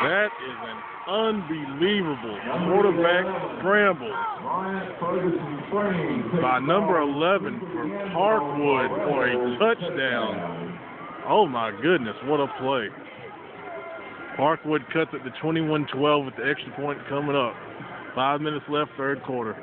That is an unbelievable quarterback scramble by number 11 for Parkwood for a touchdown. Oh my goodness, what a play. Parkwood cuts it to 21-12 with the extra point coming up. Five minutes left, third quarter.